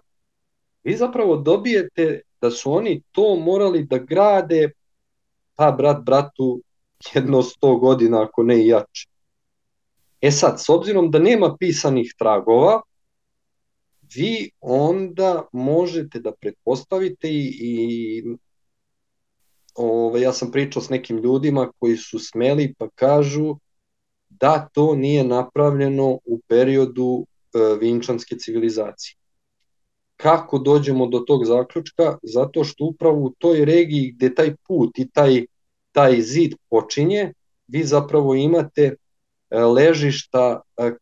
Speaker 2: vi zapravo dobijete da su oni to morali da grade pa brat bratu jedno sto godina ako ne i jače. E sad, s obzirom da nema pisanih tragova, vi onda možete da pretpostavite i, i ove, ja sam pričao s nekim ljudima koji su smeli pa kažu da to nije napravljeno u periodu e, vinčanske civilizacije. Kako dođemo do tog zaključka? Zato što upravo u toj regiji gde taj put i taj, taj zid počinje, vi zapravo imate ležišta e, e,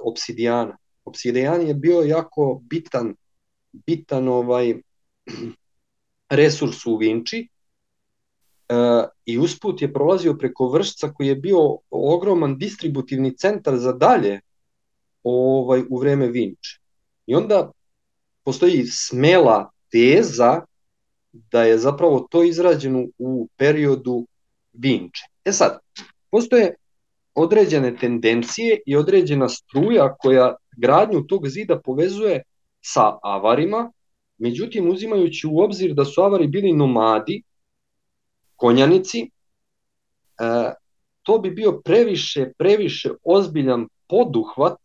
Speaker 2: obsidijana obsidijan je bio jako bitan, bitan ovaj resurs u Vinči. i usput je prolazio preko Vršca koji je bio ogroman distributivni centar za dalje ovaj, u vreme Vinče. I onda postoji smela teza da je zapravo to izrađeno u periodu Vinče. E sad, postoje određene tendencije i određena struja koja gradnju tog zida povezuje sa avarima, međutim uzimajući u obzir da su avari bili nomadi, konjanici, e, to bi bio previše, previše ozbiljan poduhvat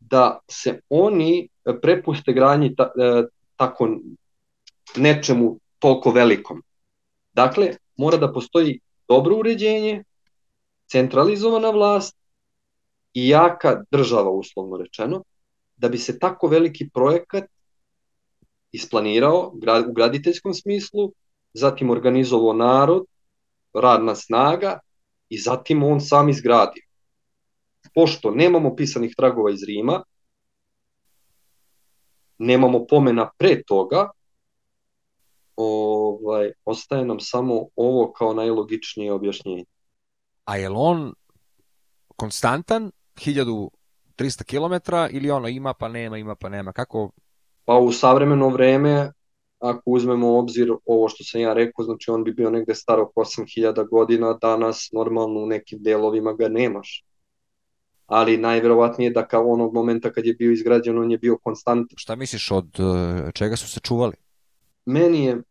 Speaker 2: da se oni prepuste granji ta, e, tako nečemu toliko velikom. Dakle, mora da postoji dobro uređenje, centralizovana vlast i jaka država, uslovno rečeno, da bi se tako veliki projekat isplanirao u graditeljskom smislu, zatim organizovao narod, radna snaga i zatim on sam izgradio. Pošto nemamo pisanih tragova iz Rima, nemamo pomena pre toga, ovaj, ostaje nam samo ovo kao najlogičnije objašnjenje.
Speaker 1: A je on konstantan, 1300 km ili ono ima pa nema, ima pa nema? Kako?
Speaker 2: Pa u savremeno vreme, ako uzmemo u obzir ovo što sam ja rekao, znači on bi bio negde star oko 8000 godina, danas normalno u nekim delovima ga nemaš. Ali najverovatnije da kao onog momenta kad je bio izgrađen, on je bio konstantan.
Speaker 1: Šta misliš od eh, čega su se čuvali?
Speaker 2: Meni je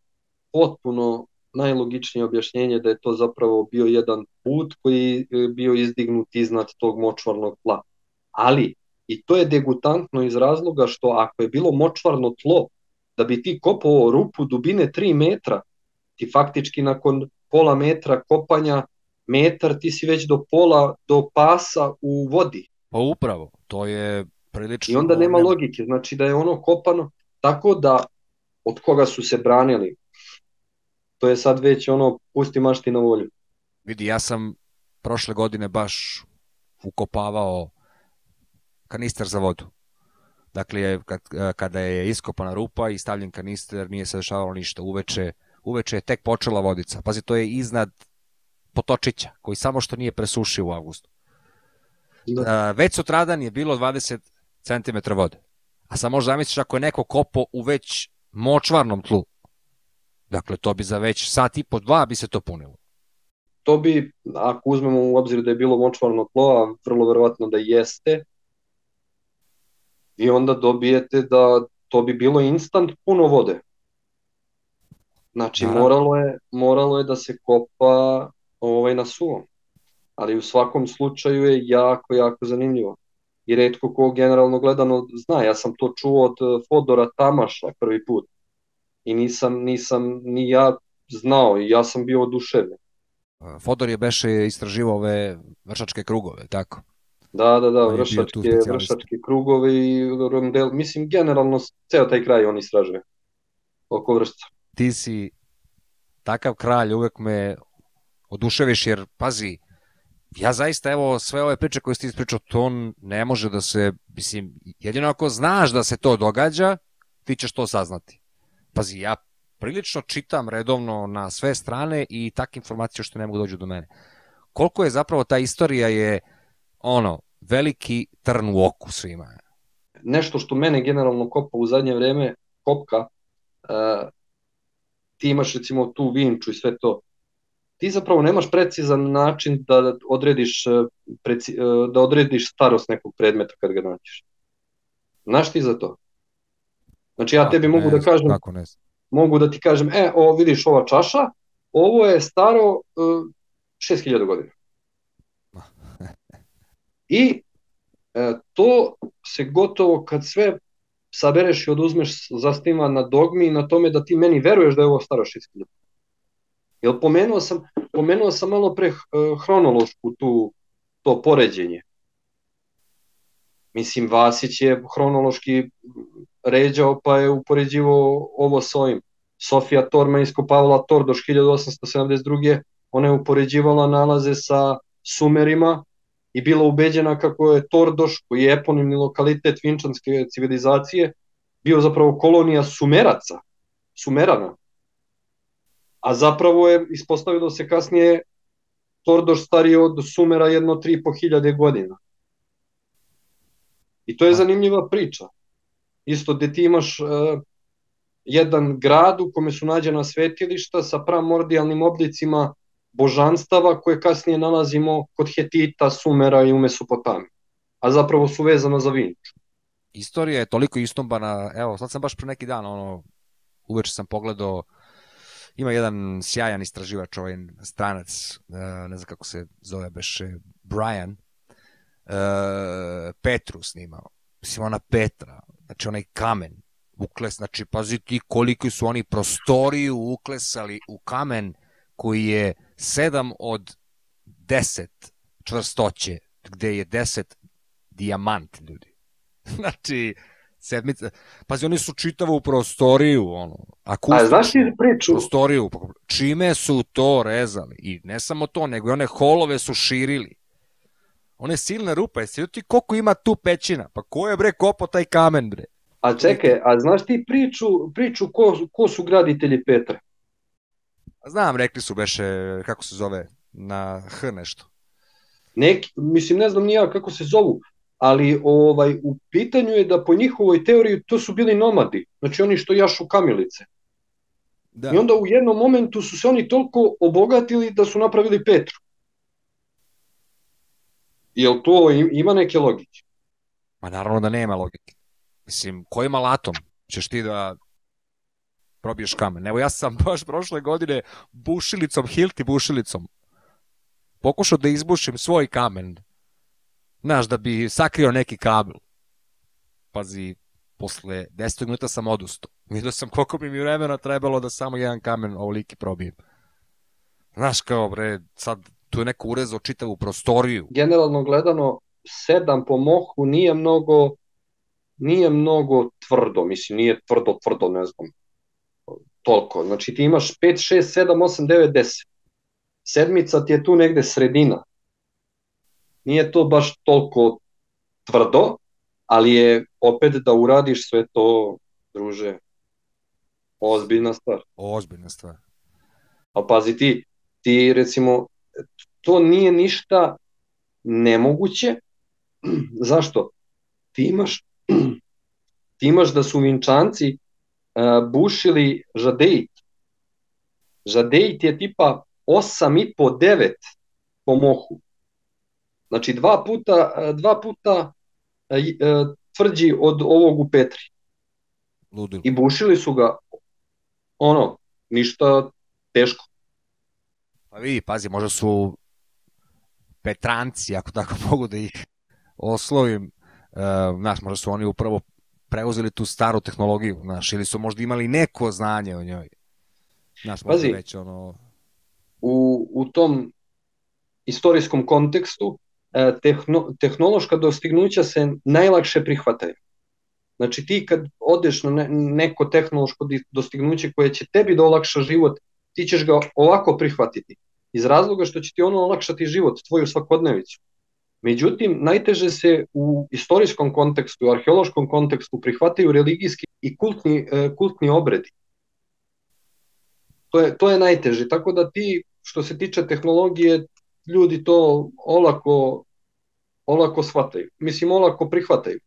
Speaker 2: potpuno najlogičnije objašnjenje da je to zapravo bio jedan put koji je bio izdignut iznad tog močvarnog tla. Ali, i to je degutantno iz razloga što ako je bilo močvarno tlo, da bi ti kopao rupu dubine 3 metra, ti faktički nakon pola metra kopanja metar, ti si već do pola, do pasa u vodi.
Speaker 1: Pa upravo, to je prilično...
Speaker 2: I onda nema logike, znači da je ono kopano tako da od koga su se branili, to je sad već ono, pusti mašti na volju.
Speaker 1: Vidi, ja sam prošle godine baš ukopavao kanister za vodu. Dakle, kad, kada je iskopana rupa i stavljen kanister, nije se dešavalo ništa. Uveče, uveče je tek počela vodica. Pazi, to je iznad potočića, koji samo što nije presušio u avgustu. Da. Već sutradan je bilo 20 cm vode. A sam možda zamisliš ako je neko kopo u već močvarnom tlu, Dakle, to bi za već sat i po dva bi se to punilo.
Speaker 2: To bi, ako uzmemo u obzir da je bilo močvarno tlo, a vrlo verovatno da jeste, i onda dobijete da to bi bilo instant puno vode. Znači, moralo je, moralo je da se kopa ovaj, na suvom. Ali u svakom slučaju je jako, jako zanimljivo. I redko ko generalno gledano zna. Ja sam to čuo od Fodora Tamaša prvi put i nisam, nisam ni ja znao i ja sam bio oduševljen.
Speaker 1: Fodor je beše istraživao ove vršačke krugove, tako?
Speaker 2: Da, da, da, vršačke, vršačke krugove i rondel, mislim generalno ceo taj kraj on istražuje oko vršca.
Speaker 1: Ti si takav kralj, uvek me oduševiš jer, pazi, ja zaista, evo, sve ove priče koje ste ispričao, to ne može da se, mislim, jedino ako znaš da se to događa, ti ćeš to saznati pazi, ja prilično čitam redovno na sve strane i takve informacije što ne mogu dođu do mene. Koliko je zapravo ta istorija je ono, veliki trn u oku svima.
Speaker 2: Nešto što mene generalno kopa u zadnje vreme, kopka, uh, ti imaš recimo tu vinču i sve to, ti zapravo nemaš precizan način da odrediš, e, preci, e, da odrediš starost nekog predmeta kad ga naćeš. Znaš ti za to? Znači ja tebi mogu da kažem, kako ne mogu da ti kažem, e, o, vidiš ova čaša, ovo je staro uh, e, 6000 godina. I e, to se gotovo kad sve sabereš i oduzmeš zastima na dogmi i na tome da ti meni veruješ da je ovo staro 6000. Jel pomenuo sam, pomenuo sam malo pre uh, hronološku tu, to poređenje. Mislim, Vasić je hronološki ređao pa je upoređivo ovo s ovim. Sofija Torma iskopavala Tordoš 1872. Ona je upoređivala nalaze sa Sumerima i bila ubeđena kako je Tordoš, koji je eponimni lokalitet vinčanske civilizacije, bio zapravo kolonija Sumeraca, Sumerana. a zapravo je ispostavilo se kasnije Tordoš stariji od Sumera jedno 3,5 hiljade godina. I to je zanimljiva priča. Isto gde ti imaš uh, jedan grad u kome su nađena svetilišta sa pramordijalnim oblicima božanstava koje kasnije nalazimo kod Hetita, Sumera i u Mesopotamiji. A zapravo su vezana za Vinču.
Speaker 1: Istorija je toliko istombana, evo, sad sam baš pre neki dan, ono, uveče sam pogledao, ima jedan sjajan istraživač, ovaj stranac, uh, ne znam kako se zove, beše Brian, uh, Petru snimao. Mislim, ona Petra, znači onaj kamen, ukles, znači pazi ti koliko su oni prostoriju uklesali u kamen koji je 7 od 10 čvrstoće, gde je 10 dijamant, ljudi. znači, sedmica, pazi, oni su čitavu prostoriju, ono,
Speaker 2: akustičnu, A znaš ti priču?
Speaker 1: Prostoriju, čime su to rezali? I ne samo to, nego i one holove su širili. One silne rupe, jesi ti koliko ima tu pećina? Pa ko je bre kopo taj kamen, bre?
Speaker 2: A čekaj, a znaš ti priču, priču ko, ko su graditelji Petra?
Speaker 1: Znam, rekli su beše, kako se zove, na H nešto.
Speaker 2: Neki, mislim, ne znam nija kako se zovu, ali ovaj u pitanju je da po njihovoj teoriji to su bili nomadi, znači oni što jašu kamilice. Da. I onda u jednom momentu su se oni toliko obogatili da su napravili Petru. Jel to ima neke logike?
Speaker 1: Pa naravno da nema logike. Mislim, kojim alatom ćeš ti da probiješ kamen? Evo ja sam baš prošle godine bušilicom, hilti bušilicom, pokušao da izbušim svoj kamen, znaš, da bi sakrio neki kabel. Pazi, posle 10 minuta sam odustao. Vidio sam koliko bi mi vremena trebalo da samo jedan kamen ovoliki probijem. Znaš, kao bre, sad tu je neko urezao čitavu prostoriju.
Speaker 2: Generalno gledano, sedam po mohu nije mnogo nije mnogo tvrdo, mislim, nije tvrdo, tvrdo, ne znam, toliko. Znači ti imaš 5, 6, 7, 8, 9, 10. Sedmica ti je tu negde sredina. Nije to baš toliko tvrdo, ali je opet da uradiš sve to, druže, ozbiljna stvar.
Speaker 1: Ozbiljna stvar.
Speaker 2: A pazi ti, ti recimo, to nije ništa nemoguće. Zašto? Ti imaš ti imaš da su Vinčanci uh, bušili žadeit. Žadeit je tipa 8,5 9 po mohu. Znači dva puta, dva puta uh, tvrđi od ovog u Petri.
Speaker 1: Ludilo.
Speaker 2: I bušili su ga ono, ništa teško.
Speaker 1: Pa vidi, pazi, možda su Petranci, ako tako mogu da ih oslovim, uh, znaš, možda su oni upravo preuzeli tu staru tehnologiju, znaš, ili su možda imali neko znanje o njoj. Znaš, možda Pazi, već ono...
Speaker 2: U, u tom istorijskom kontekstu e, tehno, tehnološka dostignuća se najlakše prihvataju. Znači ti kad odeš na ne, neko tehnološko dostignuće koje će tebi da olakša život, ti ćeš ga ovako prihvatiti. Iz razloga što će ti ono olakšati život, tvoju svakodnevicu. Međutim, najteže se u istorijskom kontekstu, u arheološkom kontekstu prihvataju religijski i kultni, e, kultni obredi. To je, to je najteže. Tako da ti, što se tiče tehnologije, ljudi to olako, olako shvataju. Mislim, olako prihvataju.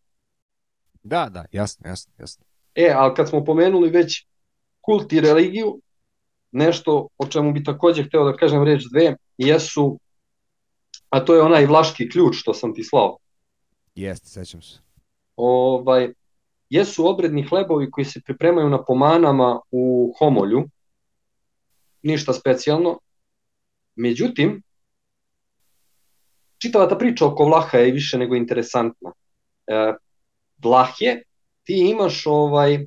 Speaker 1: Da, da, jasno, jasno, jasno.
Speaker 2: E, ali kad smo pomenuli već kult i religiju, nešto o čemu bi takođe hteo da kažem reč dve, jesu a to je onaj vlaški ključ što sam ti slao.
Speaker 1: Jeste, sećam se.
Speaker 2: Ovaj, jesu obredni hlebovi koji se pripremaju na pomanama u homolju, ništa specijalno. Međutim, čitava ta priča oko Vlaha je više nego interesantna. E, Vlahje, ti imaš ovaj, e,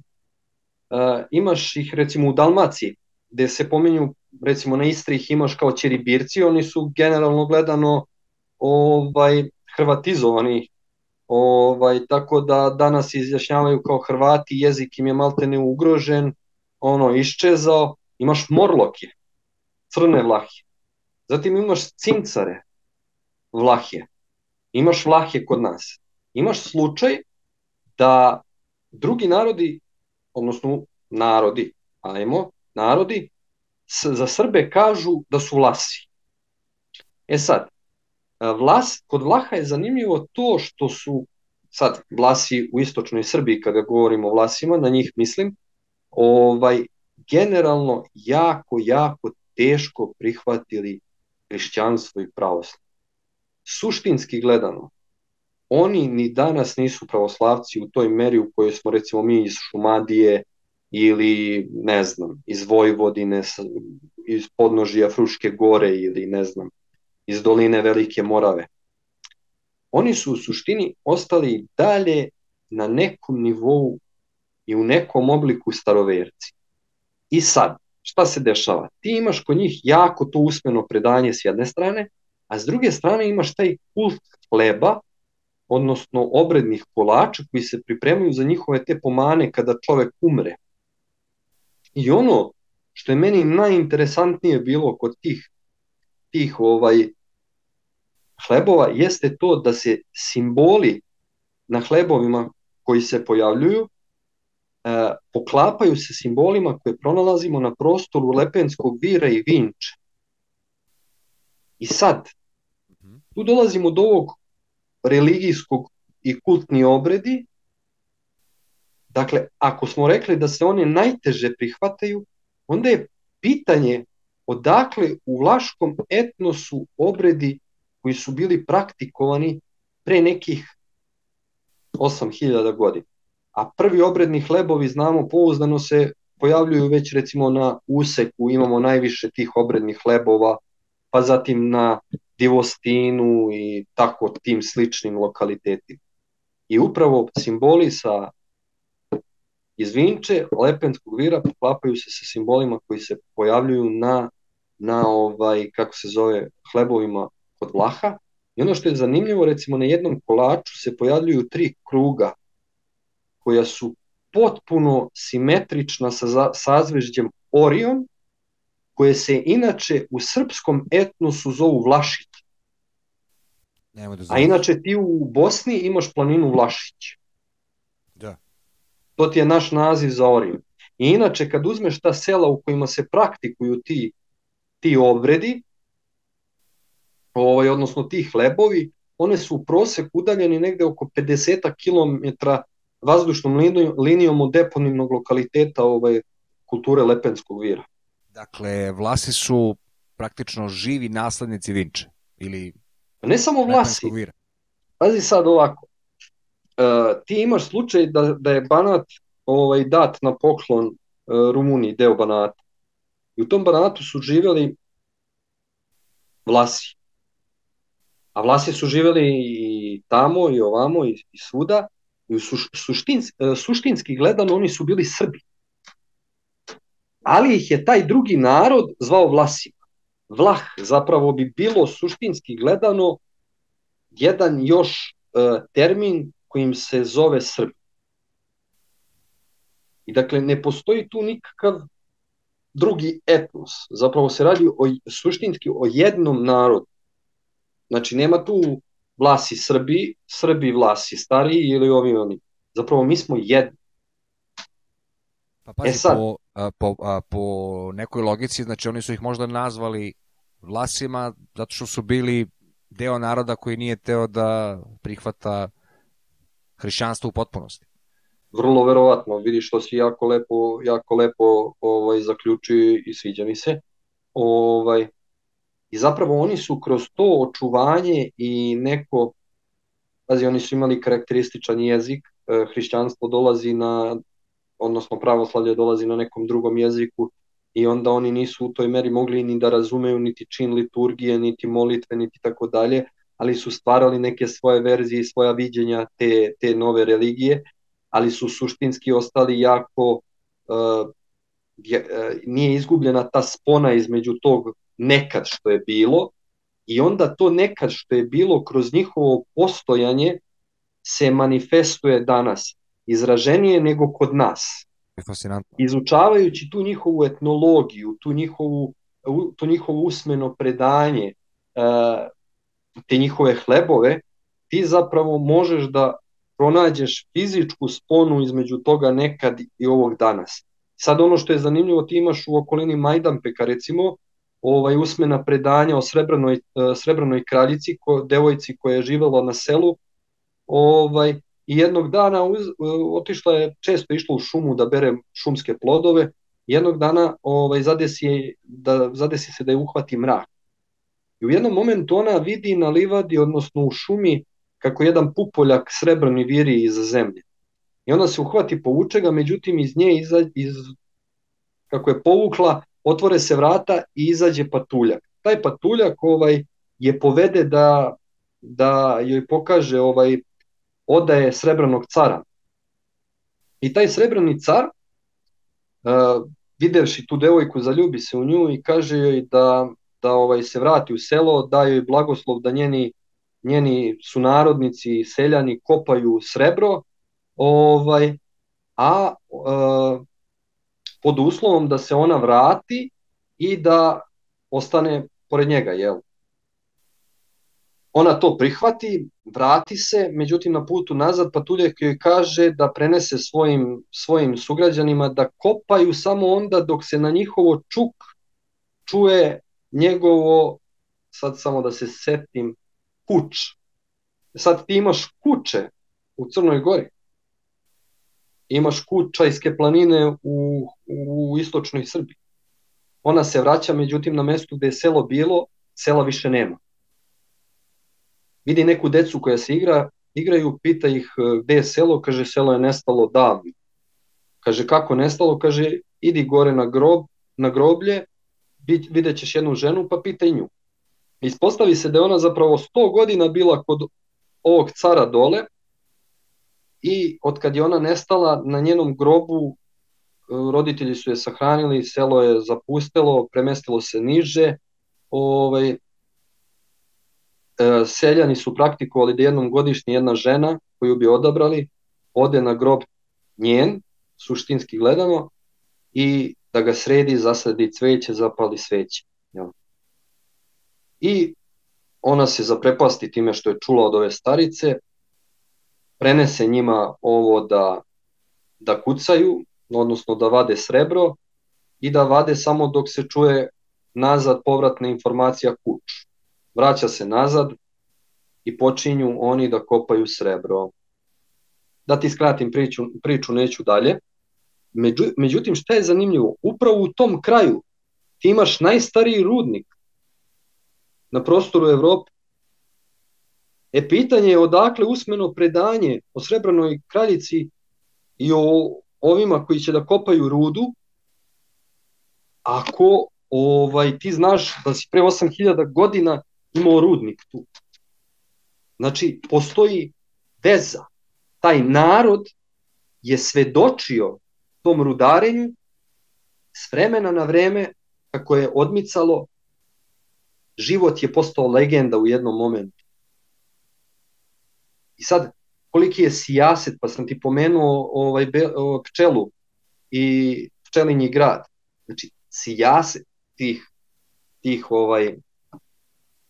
Speaker 2: imaš ih recimo u Dalmaciji, gde se pominju recimo na Istri ih imaš kao ćeribirci, oni su generalno gledano ovaj hrvatizovani ovaj tako da danas izjašnjavaju kao Hrvati, jezik im je maltene ugrožen, ono iščezao, imaš morloke, crne vlahije. Zatim imaš cincare vlahije. Imaš vlahije kod nas. Imaš slučaj da drugi narodi, odnosno narodi, ajmo, narodi, za Srbe kažu da su Vlasi. E sad, Vlas, kod Vlaha je zanimljivo to što su sad Vlasi u istočnoj Srbiji, kada govorimo o Vlasima, na njih mislim, ovaj, generalno jako, jako teško prihvatili hrišćanstvo i pravoslavlje. Suštinski gledano, oni ni danas nisu pravoslavci u toj meri u kojoj smo recimo mi iz Šumadije ili ne znam, iz Vojvodine, iz podnožija Fruške gore ili ne znam, iz doline Velike Morave. Oni su u suštini ostali dalje na nekom nivou i u nekom obliku staroverci. I sad, šta se dešava? Ti imaš kod njih jako to usmeno predanje s jedne strane, a s druge strane imaš taj kult hleba, odnosno obrednih kolača koji se pripremaju za njihove te pomane kada čovek umre. I ono što je meni najinteresantnije bilo kod tih tih ovaj hlebova jeste to da se simboli na hlebovima koji se pojavljuju e, poklapaju se simbolima koje pronalazimo na prostoru Lepenskog vira i Vinče. I sad, mhm. tu dolazimo do ovog religijskog i kultni obredi. Dakle, ako smo rekli da se one najteže prihvataju, onda je pitanje odakle u vlaškom etnosu obredi koji su bili praktikovani pre nekih 8000 godina. A prvi obredni hlebovi, znamo, pouzdano se pojavljuju već recimo na Useku, imamo najviše tih obrednih hlebova, pa zatim na Divostinu i tako tim sličnim lokalitetima. I upravo simboli sa iz Vinče, Lepenskog vira poklapaju se sa simbolima koji se pojavljuju na, na ovaj, kako se zove, hlebovima kod Vlaha. I ono što je zanimljivo, recimo na jednom kolaču se pojavljuju tri kruga koja su potpuno simetrična sa sazvežđem Orion, koje se inače u srpskom etnosu zovu Vlašić. Da A inače ti u Bosni imaš planinu Vlašić. To ti je naš naziv za Orion. I inače kad uzmeš ta sela u kojima se praktikuju ti, ti obredi, ovaj, odnosno ti hlebovi, one su u prosek udaljeni negde oko 50 km vazdušnom linijom od deponimnog lokaliteta ovaj, kulture Lepenskog vira.
Speaker 1: Dakle, Vlasi su praktično živi naslednici Vinče ili
Speaker 2: ne samo Vlasi. Pazi sad ovako. Uh, ti imaš slučaj da, da je Banat ovaj, dat na poklon uh, Rumuniji, deo Banata. I u tom Banatu su živeli Vlasi. A Vlasi su živeli i tamo i ovamo i, i svuda. I suš, suštins, uh, suštinski gledano oni su bili Srbi. Ali ih je taj drugi narod zvao Vlasima. Vlah zapravo bi bilo suštinski gledano jedan još termin kojim se zove Srb. I dakle, ne postoji tu nikakav drugi etnos. Zapravo se radi o, suštinski o jednom narodu. Znači, nema tu vlasi Srbi, Srbi vlasi stariji ili ovi oni. Zapravo mi smo jedni.
Speaker 1: Pa pazi, e sad, po, a, po, a, po nekoj logici, znači oni su ih možda nazvali vlasima zato što su bili deo naroda koji nije teo da prihvata hrišćanstvo u potpunosti.
Speaker 2: Vrlo verovatno, vidiš što si jako lepo, jako lepo ovaj, zaključio i sviđa mi se. Ovaj, I zapravo oni su kroz to očuvanje i neko, pazi, oni su imali karakterističan jezik, e, hrišćanstvo dolazi na, odnosno pravoslavlje dolazi na nekom drugom jeziku, i onda oni nisu u toj meri mogli ni da razumeju niti čin liturgije, niti molitve, niti tako dalje, ali su stvarali neke svoje verzije i svoja viđenja te, te nove religije, ali su suštinski ostali jako, uh, je, uh, nije izgubljena ta spona između tog nekad što je bilo i onda to nekad što je bilo kroz njihovo postojanje se manifestuje danas izraženije nego kod nas
Speaker 1: fascinantno.
Speaker 2: Izučavajući tu njihovu etnologiju, tu njihovu, to njihovo usmeno predanje, e, te njihove hlebove, ti zapravo možeš da pronađeš fizičku sponu između toga nekad i ovog danas. Sad ono što je zanimljivo, ti imaš u okolini Majdanpeka recimo, ovaj usmena predanja o srebrnoj, e, srebrnoj kraljici, ko, devojci koja je živela na selu, ovaj, i jednog dana uz, e, otišla je, često išla u šumu da bere šumske plodove, jednog dana ovaj, zadesi, je, da, zadesi se da je uhvati mrak. I u jednom momentu ona vidi na livadi, odnosno u šumi, kako jedan pupoljak srebrni viri iz zemlje. I ona se uhvati, povuče ga, međutim iz nje, iza, iz, kako je povukla, otvore se vrata i izađe patuljak. Taj patuljak ovaj, je povede da, da joj pokaže ovaj odaje srebrnog cara. I taj srebrni car, uh, videvši tu devojku, zaljubi se u nju i kaže joj da, da ovaj se vrati u selo, da joj blagoslov da njeni, njeni sunarodnici, seljani kopaju srebro, ovaj, a uh, pod uslovom da se ona vrati i da ostane pored njega, jel? Ona to prihvati, vrati se, međutim na putu nazad Patuljak joj kaže da prenese svojim, svojim sugrađanima da kopaju samo onda dok se na njihovo čuk čuje njegovo, sad samo da se setim, kuć. Sad ti imaš kuće u Crnoj Gori, imaš Kučajske planine u, u istočnoj Srbiji. Ona se vraća, međutim, na mestu gde je selo bilo, sela više nema. Vidi neku decu koja se igra, igraju, pita ih e, gde je selo, kaže selo je nestalo davno. Kaže kako nestalo, kaže idi gore na grob, na groblje, vidjet ćeš jednu ženu pa pitaj nju. Ispostavi se da je ona zapravo 100 godina bila kod ovog cara dole, i od kad je ona nestala na njenom grobu e, roditelji su je sahranili, selo je zapustelo, premestilo se niže, ovaj, e, seljani su praktikovali da jednom godišnje jedna žena koju bi odabrali ode na grob njen, suštinski gledano, i da ga sredi, zasadi cveće, zapali sveće. Ja. I ona se zaprepasti time što je čula od ove starice, prenese njima ovo da, da kucaju, odnosno da vade srebro i da vade samo dok se čuje nazad povratna informacija kuć. Vraća se nazad i počinju oni da kopaju srebro. Da ti skratim priču, priču neću dalje. Među, međutim, šta je zanimljivo? Upravo u tom kraju ti imaš najstariji rudnik na prostoru Evrope E pitanje je odakle usmeno predanje o Srebranoj kraljici i o ovima koji će da kopaju rudu, ako ovaj, ti znaš da si pre 8000 godina imao rudnik tu. Znači, postoji veza. Taj narod je svedočio tom rudarenju s vremena na vreme kako je odmicalo, život je postao legenda u jednom momentu. I sad, koliki je sijaset, pa sam ti pomenuo ovaj, be, o, pčelu i pčelinji grad. Znači, sijaset tih, tih ovaj,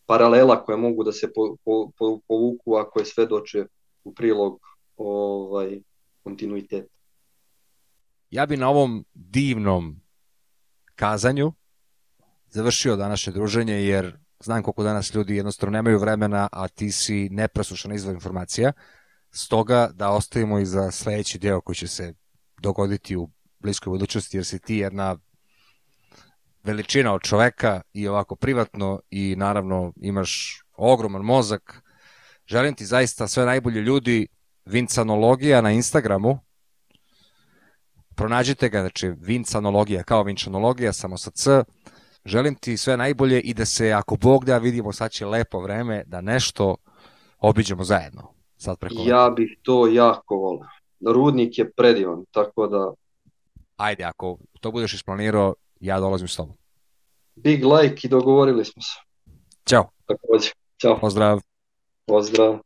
Speaker 2: paralela koje mogu da se po, po, po, povuku ako je sve doče u prilog ovaj, kontinuiteta.
Speaker 1: Ja bi na ovom divnom kazanju završio današnje druženje jer Znam koliko danas ljudi jednostavno nemaju vremena, a ti si nepresušan izvor informacija. Stoga da ostavimo i za sledeći deo koji će se dogoditi u bliskoj budućnosti, jer si ti jedna veličina od čoveka i ovako privatno i naravno imaš ogroman mozak. Želim ti zaista sve najbolje ljudi, Vincanologija na Instagramu, pronađite ga, znači Vincanologija kao Vincanologija, samo sa C, Želim ti sve najbolje i da se, ako Bog da, vidimo sad će lepo vreme, da nešto obiđemo zajedno. Sad preko
Speaker 2: ja bih to jako volio. Rudnik je predivan, tako da...
Speaker 1: Ajde, ako to budeš isplanirao, ja dolazim s tobom.
Speaker 2: Big like i dogovorili smo se.
Speaker 1: Ćao.
Speaker 2: Takođe. Ćao.
Speaker 1: Pozdrav.
Speaker 2: Pozdrav.